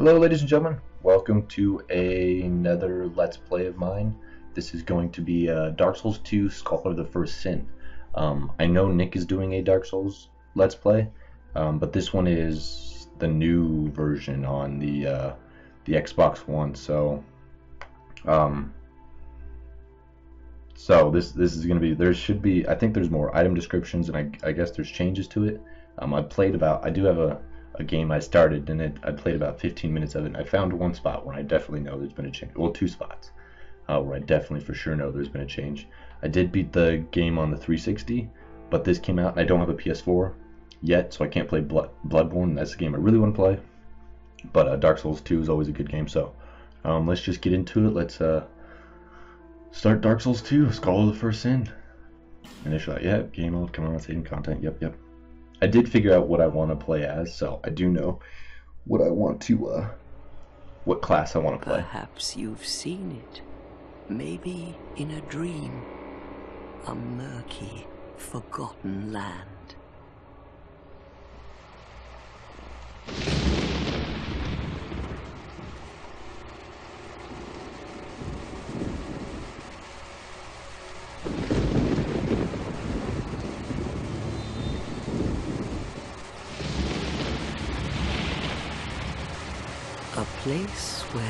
Hello, ladies and gentlemen. Welcome to another Let's Play of mine. This is going to be uh, Dark Souls 2 Scholar of the First Sin. Um, I know Nick is doing a Dark Souls Let's Play, um, but this one is the new version on the uh, the Xbox One. So, um, so this this is gonna be there should be I think there's more item descriptions and I, I guess there's changes to it. Um, I played about I do have a a game I started and it, I played about 15 minutes of it. And I found one spot where I definitely know there's been a change. Well, two spots uh, where I definitely for sure know there's been a change. I did beat the game on the 360, but this came out and I don't have a PS4 yet, so I can't play Blood, Bloodborne. That's the game I really want to play. But uh, Dark Souls 2 is always a good game, so um, let's just get into it. Let's uh, start Dark Souls 2, Scholar of the First Sin. Initial, yeah, game mode, come on, saving content, yep, yep. I did figure out what I want to play as, so I do know what I want to, uh, what class I want to play. Perhaps you've seen it. Maybe in a dream. A murky, forgotten land. A place where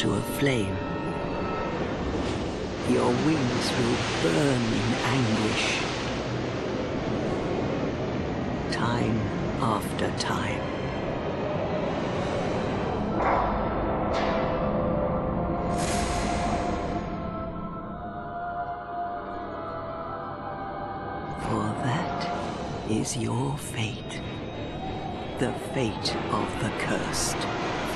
Moth drawn to a flame. Your wings will burn in anguish. Time after time. For that is your fate. The fate of the cursed.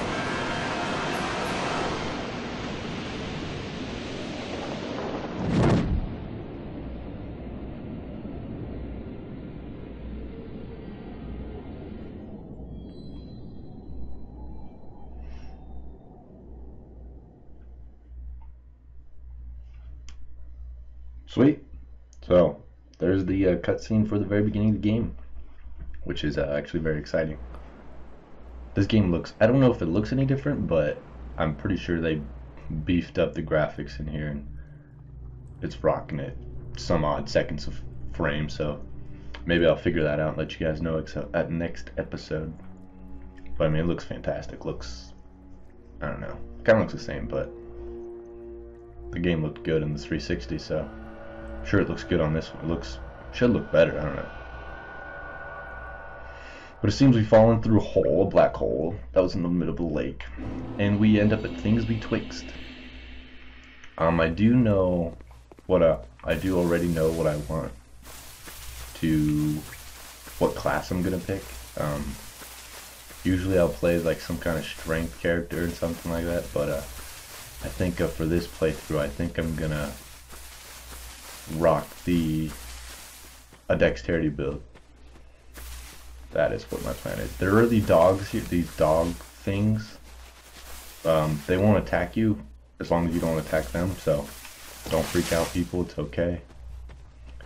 Sweet. So, there's the uh, cutscene for the very beginning of the game, which is uh, actually very exciting. This game looks, I don't know if it looks any different, but I'm pretty sure they beefed up the graphics in here and it's rocking it some odd seconds of frame, so maybe I'll figure that out and let you guys know at next episode. But I mean, it looks fantastic. Looks, I don't know, kind of looks the same, but the game looked good in the 360, so sure it looks good on this one. It looks, should look better, I don't know. But it seems we've fallen through a hole, a black hole, that was in the middle of the lake, and we end up at Things Betwixt. Um, I do know what I, I do already know what I want to, what class I'm gonna pick. Um, usually I'll play like some kind of strength character and something like that, but uh, I think uh, for this playthrough, I think I'm gonna rock the a dexterity build. That is what my plan is. There are the dogs here, these dog things. Um, they won't attack you as long as you don't attack them, so don't freak out people, it's okay.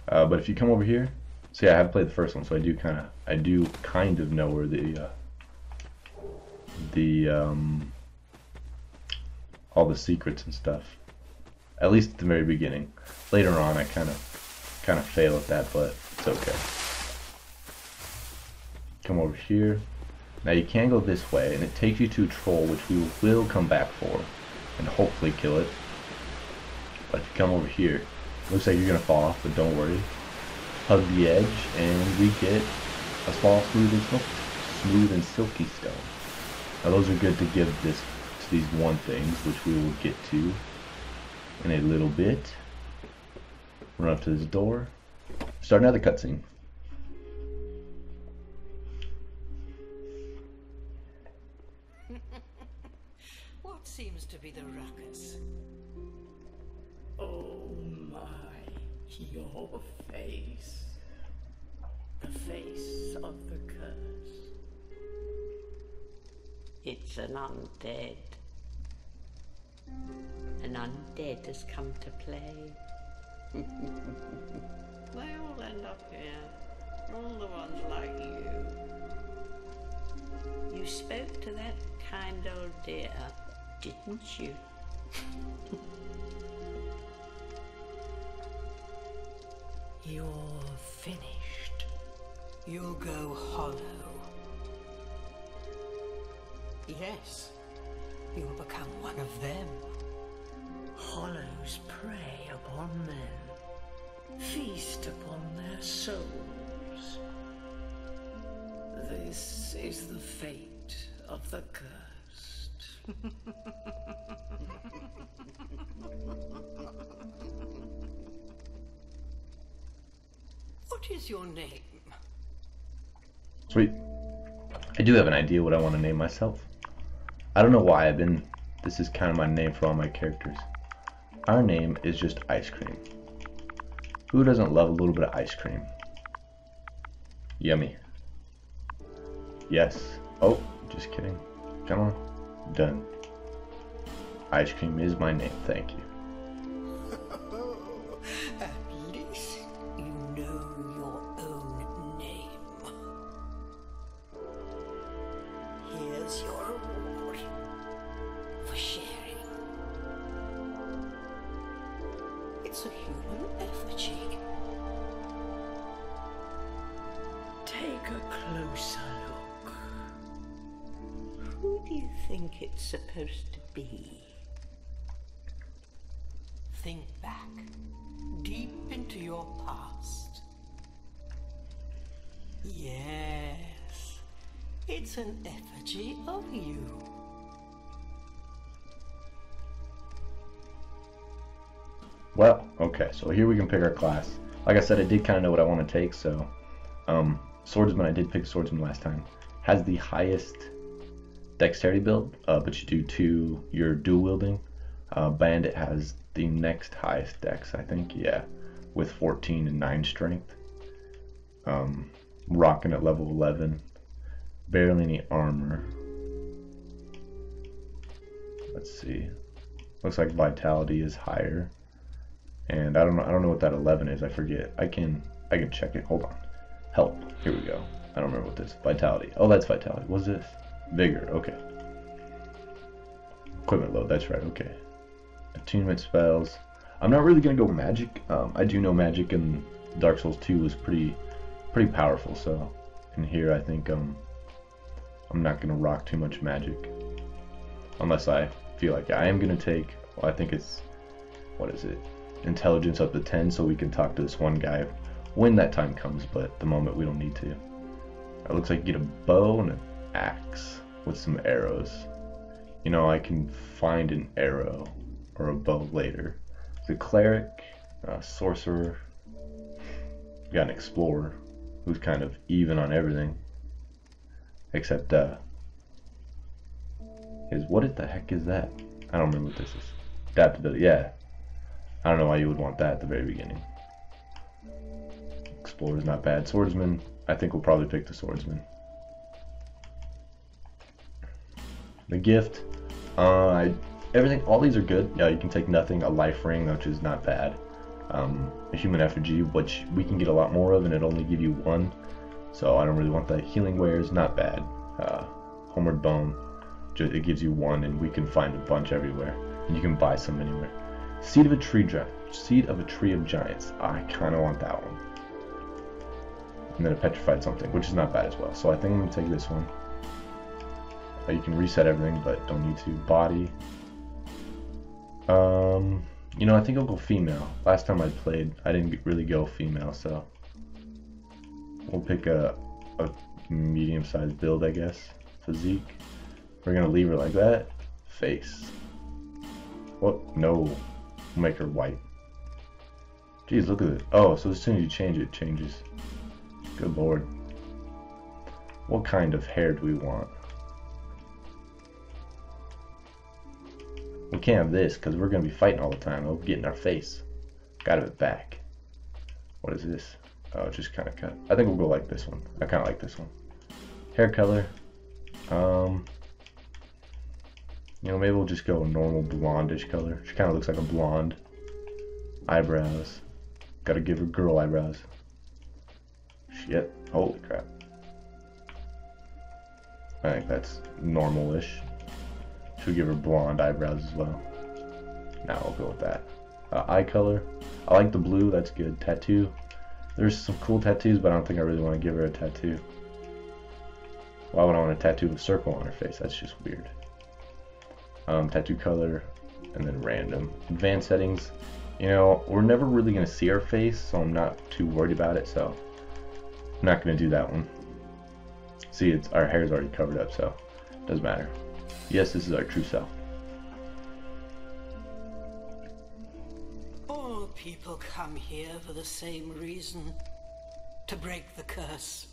Uh, but if you come over here, see I have played the first one, so I do kind of, I do kind of know where the, uh, the, um, all the secrets and stuff. At least at the very beginning. Later on, I kind of, kind of fail at that, but it's okay. Come over here. Now you can go this way, and it takes you to a troll, which we will come back for, and hopefully kill it. But you come over here, looks like you're gonna fall off, but don't worry. Hug the edge, and we get a small, smooth and silky, smooth and silky stone. Now those are good to give this to these one things, which we will get to in a little bit. Run up to this door. Start another cutscene. what seems to be the ruckus? Oh my, your face. The face of the curse. It's an undead. An undead has come to play. they all end up here. All the ones like you. You spoke to that kind old dear, didn't you? You're finished. You'll go hollow. Yes, you'll become one of them. Hollows prey upon men, feast upon their souls. This is the fate of the cursed. What is your name? Sweet. I do have an idea what I want to name myself. I don't know why I've been. This is kind of my name for all my characters. Our name is just ice cream. Who doesn't love a little bit of ice cream? Yummy. Yes. Oh, just kidding. Come on. Done. Ice cream is my name. Thank you. A closer look. Who do you think it's supposed to be? Think back, deep into your past. Yes, it's an effigy of you. Well, okay, so here we can pick our class. Like I said, I did kind of know what I want to take, so um, swordsman, I did pick swordsman last time. Has the highest dexterity build, uh, but you do two, you're dual wielding. Uh, bandit has the next highest dex, I think, yeah, with 14 and 9 strength. Um, rocking at level 11. Barely any armor. Let's see. Looks like vitality is higher And I don't know I don't know what that 11 is. I forget. I can I can check it. Hold on. Help. Here we go. I don't remember what this. Vitality. Oh, that's vitality. What's this? Vigor. Okay. Equipment load. That's right. Okay. Attunement spells. I'm not really gonna go magic. Um, I do know magic in Dark Souls 2 was pretty pretty powerful. So in here, I think um I'm not gonna rock too much magic unless I feel like. I am gonna take. Well, I think it's what is it? Intelligence up to 10, so we can talk to this one guy when that time comes. But at the moment, we don't need to. It looks like you get a bow and an axe with some arrows. You know, I can find an arrow or a bow later. The cleric, sorcerer, we got an explorer who's kind of even on everything. Except, uh, is what the heck is that? I don't remember what this is. Adaptability, yeah. I don't know why you would want that at the very beginning. Explorer's not bad. Swordsman, I think we'll probably pick the swordsman. The gift, uh, I, everything, all these are good. Yeah, you can take nothing. A life ring, which is not bad. Um, a human effigy, which we can get a lot more of, and it only give you one. So I don't really want that. Healing wares, not bad. Uh, Homeward Bone, it gives you one, and we can find a bunch everywhere. And you can buy some anywhere. Seed of a tree. Seed of a tree of giants. I kind of want that one. And then a petrified something, which is not bad as well. So I think I'm gonna take this one. Uh, you can reset everything, but don't need to. Body. Um, you know, I think I'll go female. Last time I played, I didn't really go female, so we'll pick a, a medium-sized build, I guess. Physique. We're gonna leave her like that. Face. What? No. We'll make her white. Jeez, look at it. Oh, so as soon as you change it, it changes. Good lord. What kind of hair do we want? We can't have this because we're going to be fighting all the time. It'll get in our face. Got it back. What is this? Oh, just kind of cut. I think we'll go like this one. I kind of like this one. Hair color. Um, you know, maybe we'll just go a normal blondish color. She kind of looks like a blonde. Eyebrows. Gotta give her girl eyebrows. Shit. Holy crap. I think that's normal-ish. Should give her blonde eyebrows as well. Now I'll go with that. Uh, eye color. I like the blue. That's good. Tattoo. There's some cool tattoos, but I don't think I really want to give her a tattoo. Why would I want to tattoo a circle on her face? That's just weird. Um, tattoo color, and then random. Advanced settings. You know, we're never really going to see her face, so I'm not too worried about it, so I'm not going to do that one. See, it's our hair's already covered up, so it doesn't matter. Yes, this is our true self. All people come here for the same reason. To break the curse.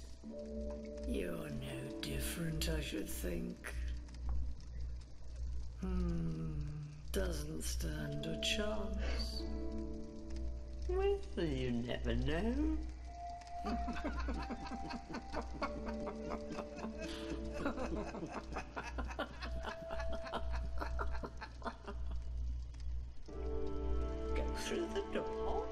You're no different, I should think. Hmm, doesn't stand a chance. Well, you never know. Go through the door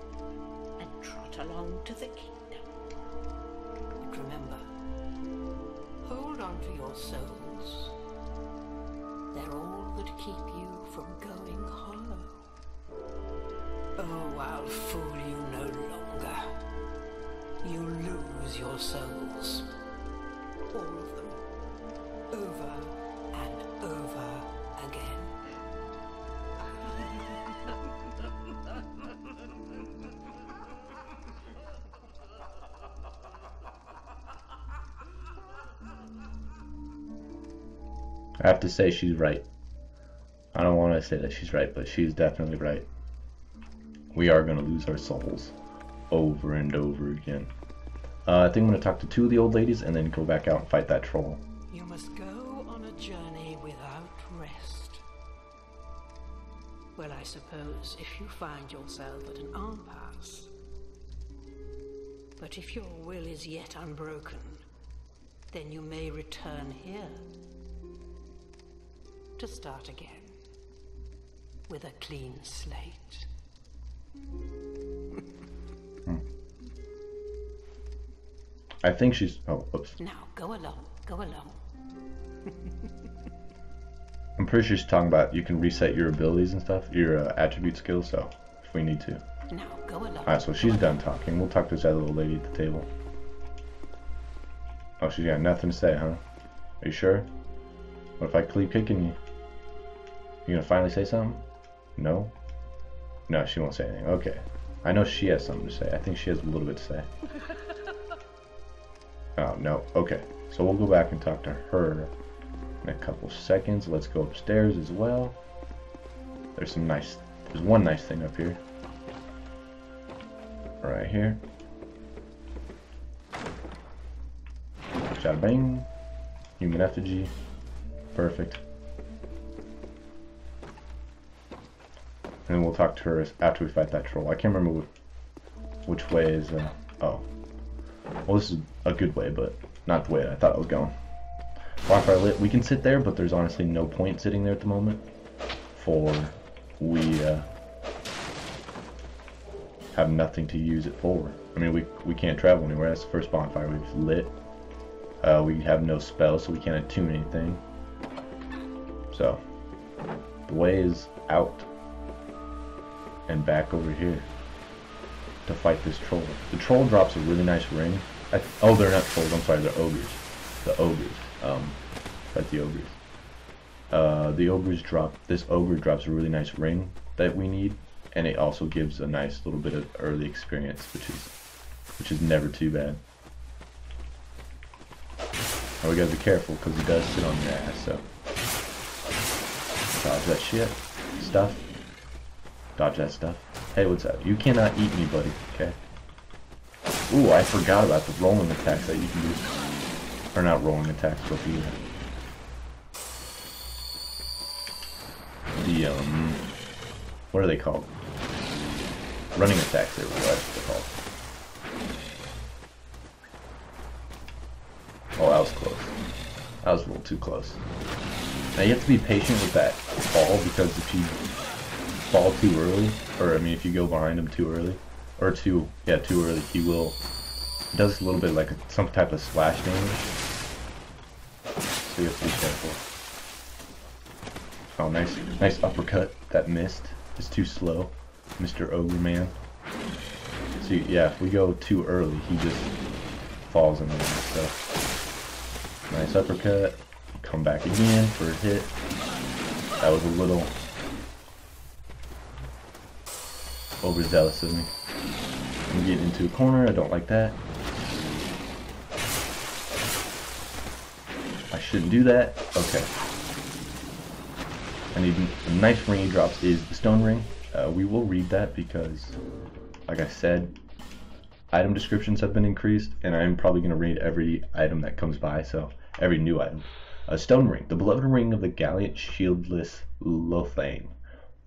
and trot along to the kingdom. But remember, hold on to your souls. They're all that keep you from going hollow. Oh, I'll fool you no longer. You lose your souls. All of them. Over and over again. I have to say she's right. I don't want to say that she's right, but she's definitely right. We are going to lose our souls over and over again. Uh, I think I'm going to talk to two of the old ladies and then go back out and fight that troll. You must go on a journey without rest. Well, I suppose if you find yourself at an impasse. But if your will is yet unbroken, then you may return here to start again with a clean slate. I think she's. Oh, oops. Now go along. Go along. I'm pretty sure she's talking about you can reset your abilities and stuff, your uh, attribute skills. So if we need to. Now go along. All right, so she's done talking. We'll talk to this other little lady at the table. Oh, she's got nothing to say, huh? Are you sure? What if I keep kicking you? You gonna finally say something? No? No, she won't say anything. Okay. I know she has something to say. I think she has a little bit to say. oh, no. Okay. So we'll go back and talk to her in a couple seconds. Let's go upstairs as well. There's some nice... There's one nice thing up here. Right here. Shot bang. Human effigy. Perfect. And then we'll talk to her after we fight that troll. I can't remember which way is, uh, oh. Well, this is a good way, but not the way I thought it was going. Bonfire lit. We can sit there, but there's honestly no point sitting there at the moment. For we, uh, have nothing to use it for. I mean, we, we can't travel anywhere. That's the first bonfire we've lit. Uh, we have no spells, so we can't attune anything. So, the way is out and back over here to fight this troll. The troll drops a really nice ring. oh, they're not trolls. I'm sorry, they're ogres. The ogres. Um, fight the ogres. Uh, the ogres drop. This ogre drops a really nice ring that we need, and it also gives a nice little bit of early experience, which is which is never too bad. We gotta be careful because he does sit on your ass. So dodge that shit stuff. Dodge that stuff. Hey, what's up? You cannot eat me, buddy, okay? Ooh, I forgot about the rolling attacks that you can do. Or not rolling attacks, but the... The, um... What are they called? Running attacks, they were what they're called. Oh, that was close. That was a little too close. Now you have to be patient with that ball because if you fall too early, or I mean if you go behind him too early, or too, yeah, too early, he will, does a little bit like a, some type of splash damage. So you have to be careful. Oh, nice, nice uppercut. That missed. It's too slow, Mr. Ogre Man. So yeah, if we go too early, he just falls in the way. So nice uppercut. Come back again for a hit. That was a little overzealous of me. I'm getting into a corner, I don't like that. I shouldn't do that. Okay. I need a nice ring he drops is the stone ring. Uh, we will read that because, like I said, item descriptions have been increased, and I'm probably going to read every item that comes by, so every new item. A stone ring, the beloved ring of the gallant shieldless Lothain,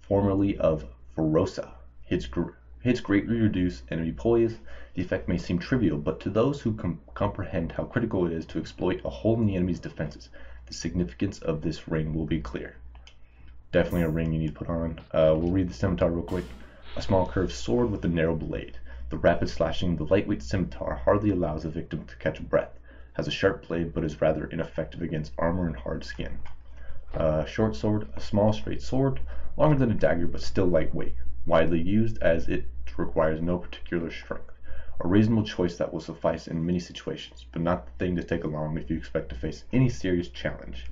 formerly of Verosa. Hits, gr hits greatly reduce enemy poise. The effect may seem trivial, but to those who com comprehend how critical it is to exploit a hole in the enemy's defenses, the significance of this ring will be clear. Definitely a ring you need to put on. Uh, we'll read the scimitar real quick. A small curved sword with a narrow blade. The rapid slashing of the lightweight scimitar hardly allows the victim to catch breath. Has a sharp blade, but is rather ineffective against armor and hard skin. Uh, short sword, a small straight sword, longer than a dagger, but still lightweight widely used as it requires no particular strength. A reasonable choice that will suffice in many situations, but not the thing to take along if you expect to face any serious challenge.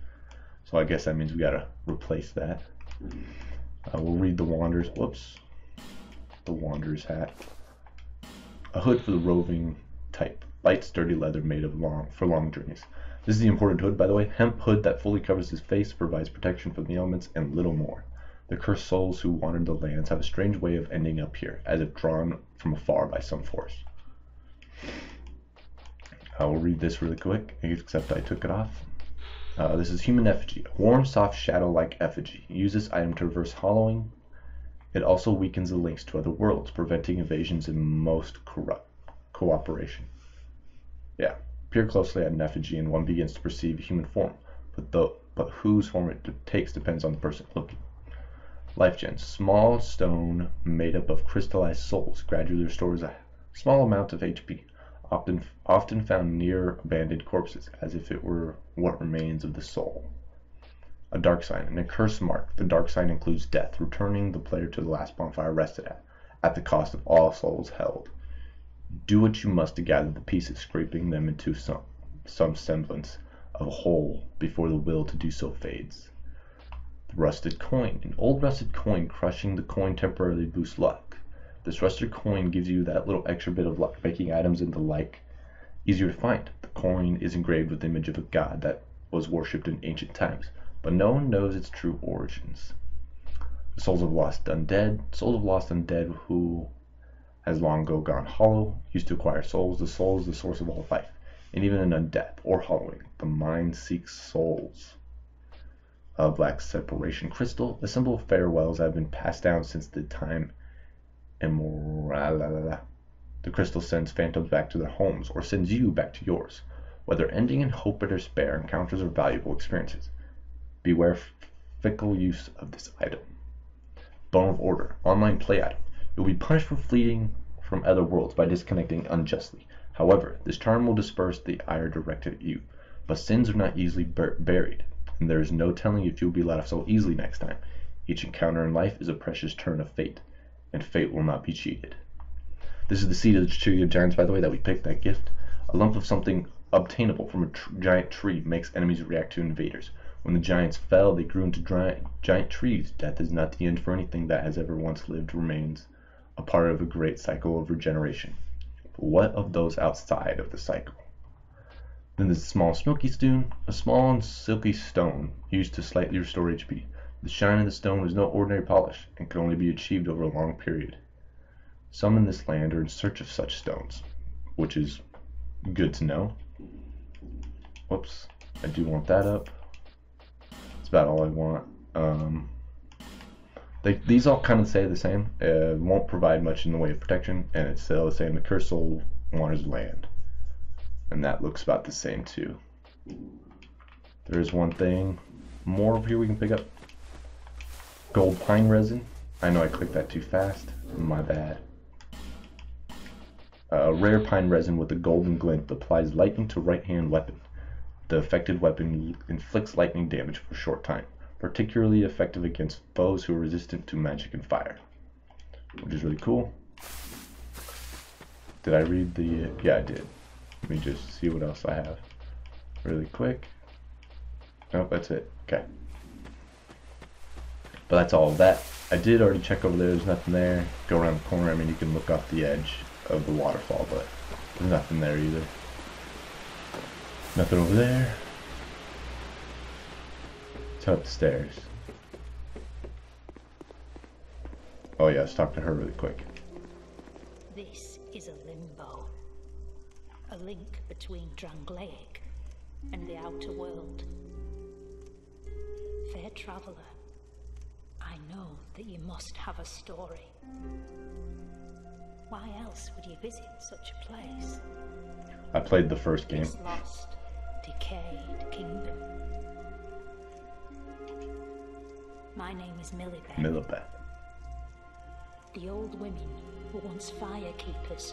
So I guess that means we gotta replace that. Uh, we'll read the Wanderer's, whoops, the Wanderer's hat. A hood for the roving type, light sturdy leather made of long for long journeys. This is the important hood, by the way. Hemp hood that fully covers his face, provides protection from the elements, and little more. The cursed souls who wandered the lands have a strange way of ending up here, as if drawn from afar by some force. I will read this really quick, except I took it off. Uh, this is Human Effigy, a warm, soft, shadow-like effigy. Use this item to reverse hollowing. It also weakens the links to other worlds, preventing invasions and most corrupt cooperation. Yeah, peer closely at an effigy and one begins to perceive a human form, but, the, but whose form it takes depends on the person looking. Life Gem. Small stone made up of crystallized souls gradually restores a small amount of HP. often often found near abandoned corpses, as if it were what remains of the soul. A dark sign, an accursed mark. The dark sign includes death, returning the player to the last bonfire rested at, at the cost of all souls held. Do what you must to gather the pieces, scraping them into some, some semblance of a whole before the will to do so fades. Rusted coin. An old rusted coin crushing the coin temporarily boosts luck. This rusted coin gives you that little extra bit of luck, making items and the like easier to find. The coin is engraved with the image of a god that was worshipped in ancient times, but no one knows its true origins. The souls of lost undead, souls of lost undead who has long ago gone hollow, used to acquire souls. The soul is the source of all life, and even in undeath or hollowing, the mind seeks souls. A black separation crystal, a symbol of farewells that have been passed down since the time immortal. The crystal sends phantoms back to their homes, or sends you back to yours. Whether ending in hope or despair, encounters are valuable experiences. Beware fickle use of this item. Bone of Order, online play item. You'll be punished for fleeing from other worlds by disconnecting unjustly. However, this charm will disperse the ire directed at you. But sins are not easily bur buried, and there is no telling if you'll be let off so easily next time. Each encounter in life is a precious turn of fate and fate will not be cheated. This is the seed of the tree of giants, by the way, that we picked, that gift. A lump of something obtainable from a tr giant tree makes enemies react to invaders. When the giants fell, they grew into giant trees. Death is not the end for anything that has ever once lived remains a part of a great cycle of regeneration. But what of those outside of the cycle? Then a small smoky stone, a small and silky stone used to slightly restore HP. The shine of the stone is no ordinary polish, and can only be achieved over a long period. Some in this land are in search of such stones, which is good to know. Whoops, I do want that up. That's about all I want. Um, they, these all kind of say the same. It won't provide much in the way of protection, and it's still the same. The curse soul wanders land, and that looks about the same too. There is one thing more over here we can pick up. Gold pine resin. I know I clicked that too fast. My bad. Uh, rare pine resin with a golden glint applies lightning to right hand weapon. The affected weapon inflicts lightning damage for a short time, particularly effective against foes who are resistant to magic and fire, which is really cool. Did I read the... Yeah, I did. Let me just see what else I have really quick. Nope, that's it. Okay. But that's all that. I did already check over there. There's nothing there. Go around the corner. I mean, you can look off the edge of the waterfall, but there's nothing there either. Nothing over there. Let's up the stairs. Oh yeah, let's talk to her really quick. This link between Drangleic and the outer world. Fair traveller, I know that you must have a story. Why else would you visit such a place? I played the first game. This lost, decayed kingdom. My name is Millibeth. Millibeth. The old women were once fire keepers.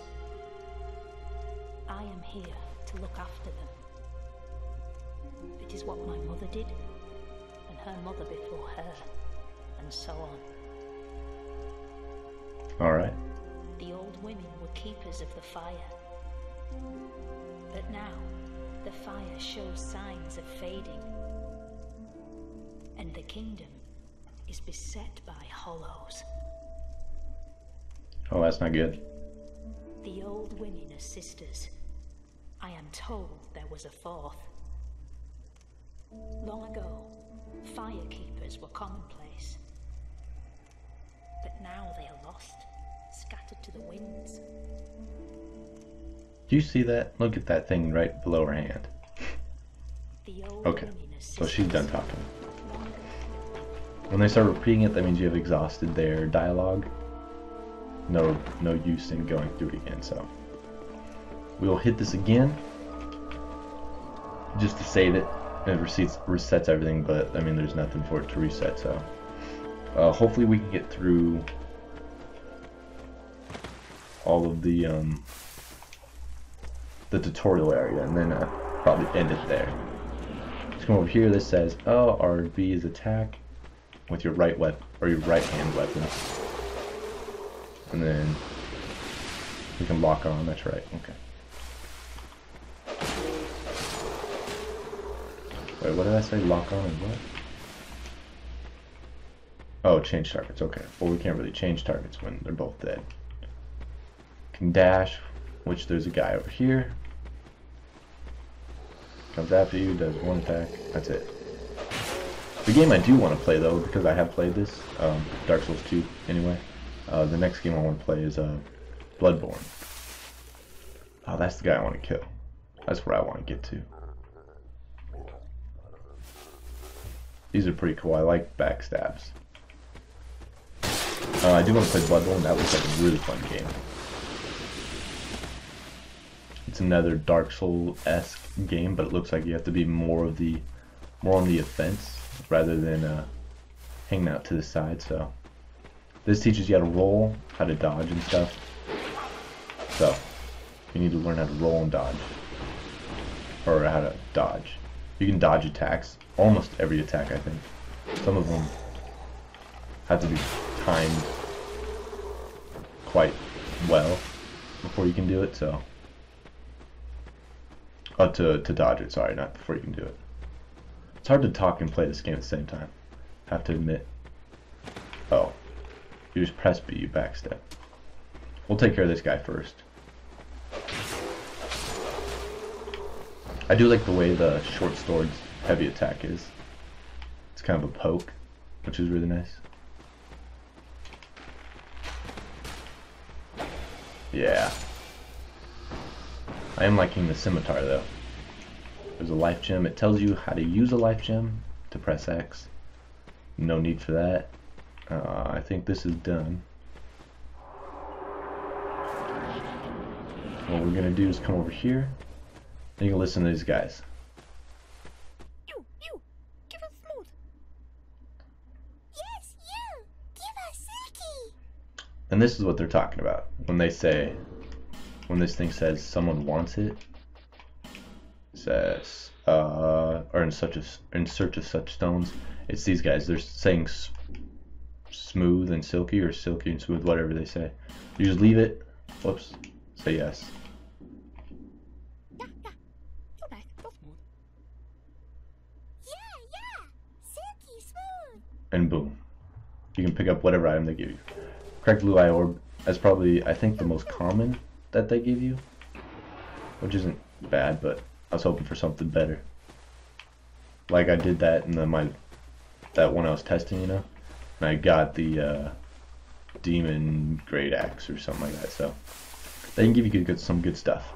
Am here to look after them. It is what my mother did, and her mother before her and so on. All right. The old women were keepers of the fire. But now, the fire shows signs of fading. And the kingdom is beset by hollows. Oh, that's not good. The old women are sisters. I am told there was a fourth. Long ago, fire keepers were commonplace. But now they are lost, scattered to the winds. Do you see that? Look at that thing right below her hand. Okay, so she's done talking. When they start repeating it, that means you have exhausted their dialogue. No, no use in going through it again, so. We'll hit this again. Just to save it. It resets, resets everything, but I mean, there's nothing for it to reset, so. Uh, hopefully we can get through all of the um, the tutorial area, and then uh, probably end it there. Let's come over here. This says, oh, RB is attack with your right weapon or your right hand weapon, and then we can lock on. That's right. Okay. Wait, what did I say? Lock on and what? Oh, change targets. Okay. Well, we can't really change targets when they're both dead. Can dash, which there's a guy over here. Comes after you, does one attack. That's it. The game I do want to play, though, because I have played this, um, Dark Souls 2, anyway. Uh, the next game I want to play is uh, Bloodborne. Oh, that's the guy I want to kill. That's where I want to get to. These are pretty cool. I like backstabs. Uh, I do want to play Bloodborne. That looks like a really fun game. It's another Dark Souls-esque game, but it looks like you have to be more of the more on the offense rather than uh, hanging out to the side. So this teaches you how to roll, how to dodge and stuff. So you need to learn how to roll and dodge, or how to dodge. You can dodge attacks, almost every attack I think. Some of them have to be timed quite well before you can do it, so. Oh, to, to dodge it, sorry, not before you can do it. It's hard to talk and play this game at the same time. Have to admit. Oh. You just press B, you backstep. We'll take care of this guy first. I do like the way the short sword's heavy attack is. It's kind of a poke, which is really nice. Yeah. I am liking the scimitar though. There's a life gem. It tells you how to use a life gem to press X. No need for that. Uh, I think this is done. What we're gonna do is come over here. You can listen to these guys. You, you, give us smooth. Yes, you, give us silky. And this is what they're talking about when they say, when this thing says someone wants it, says, uh, or in such a, in search of such stones, it's these guys. They're saying smooth and silky or silky and smooth, whatever they say. You just leave it. Whoops. Say yes. Yeah, yeah, so nice, so smooth. Yeah, yeah, silky smooth. And boom. You can pick up whatever item they give you. Cracked blue eye orb is probably, I think, the most common that they give you. Which isn't bad, but I was hoping for something better. Like I did that in the my that one I was testing, you know, and I got the uh, demon great axe or something like that. So they can give you good, good some good stuff.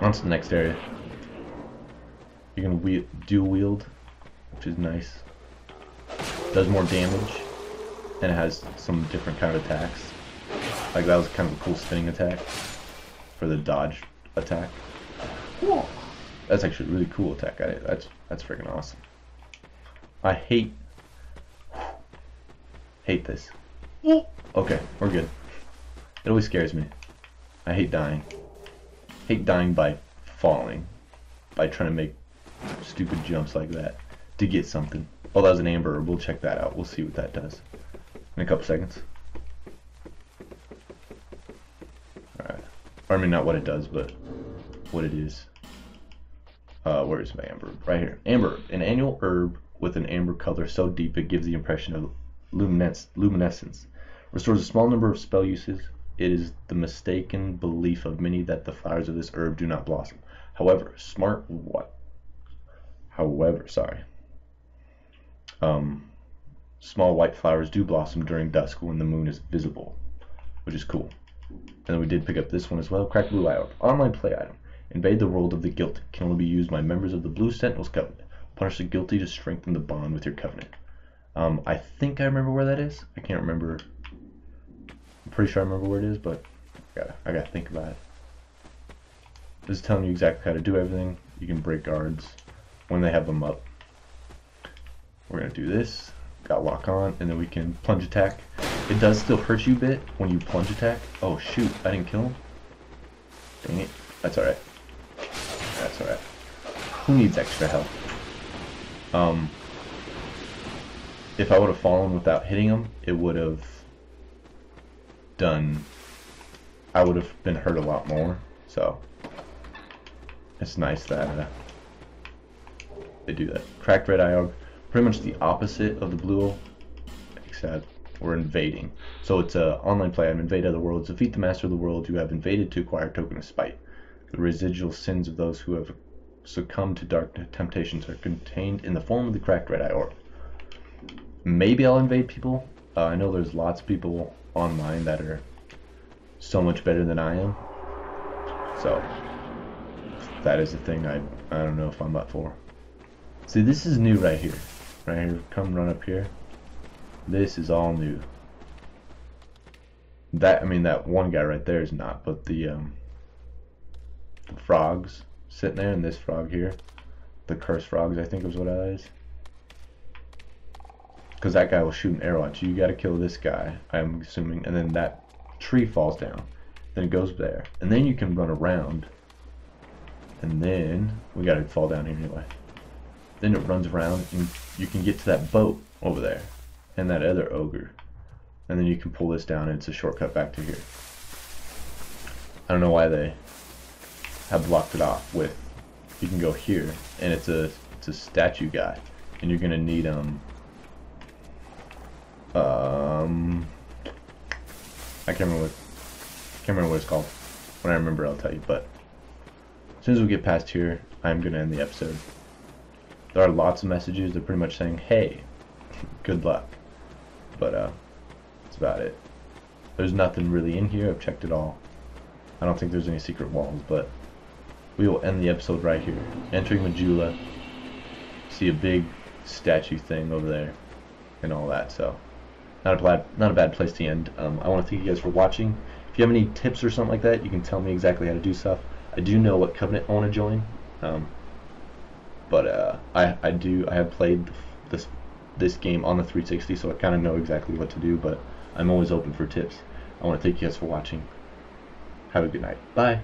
On to the next area. You can wheel, dual wield, which is nice. Does more damage, and it has some different kind of attacks. Like that was kind of a cool spinning attack for the dodge attack. Whoa. That's actually a really cool attack. I, that's that's freaking awesome. I hate hate this. Okay, we're good. It always scares me. I hate dying. Hate dying by falling. By trying to make stupid jumps like that to get something. Oh, that was an amber. We'll check that out. We'll see what that does in a couple seconds. Alright. I mean, not what it does, but what it is. Uh, where is my amber? Right here. Amber, an annual herb with an amber color so deep it gives the impression of luminesc luminescence. Restores a small number of spell uses. It is the mistaken belief of many that the flowers of this herb do not blossom. However, smart what? However, sorry. Um, small white flowers do blossom during dusk when the moon is visible, which is cool. And then we did pick up this one as well. Crack Blue Eye Online play item. Invade the world of the guilty. Can only be used by members of the Blue Sentinels Covenant. Punish the guilty to strengthen the bond with your covenant. Um, I think I remember where that is. I can't remember. I'm pretty sure I remember where it is, but I gotta, I gotta think about it. This is telling you exactly how to do everything. You can break guards when they have them up. We're gonna do this. Got lock on, and then we can plunge attack. It does still hurt you a bit when you plunge attack. Oh shoot, I didn't kill him. Dang it. That's alright. That's alright. Who needs extra help? Um, if I would have fallen without hitting him, it would have done. I would have been hurt a lot more. So it's nice that uh, they do that. Cracked Red Eye pretty much the opposite of the Blue except we're invading. So it's a online play. I'm invade other worlds. Defeat the master of the world you have invaded to acquire token of spite. The residual sins of those who have succumbed to dark temptations are contained in the form of the cracked red eye orb. Maybe I'll invade people. Uh, I know there's lots of people online that are so much better than I am. So that is a thing I I don't know if I'm up for. See, this is new right here. Right here, come run up here. This is all new. That I mean that one guy right there is not, but the um the frogs sitting there and this frog here, the cursed frogs I think is what that is. Because that guy will shoot an arrow at you. You got to kill this guy, I'm assuming, and then that tree falls down. Then it goes there, and then you can run around. And then we got to fall down here anyway. Then it runs around, and you can get to that boat over there, and that other ogre. And then you can pull this down, and it's a shortcut back to here. I don't know why they have blocked it off with you can go here and it's a it's a statue guy and you're gonna need um um I can't remember what can't remember what it's called when I remember I'll tell you but as soon as we get past here I'm gonna end the episode there are lots of messages they're pretty much saying hey good luck but uh that's about it there's nothing really in here I've checked it all I don't think there's any secret walls but we will end the episode right here. Entering Majula, see a big statue thing over there, and all that. So, not a bad, not a bad place to end. Um, I want to thank you guys for watching. If you have any tips or something like that, you can tell me exactly how to do stuff. I do know what covenant I want to join, um, but uh, I I do I have played this this game on the 360, so I kind of know exactly what to do. But I'm always open for tips. I want to thank you guys for watching. Have a good night. Bye.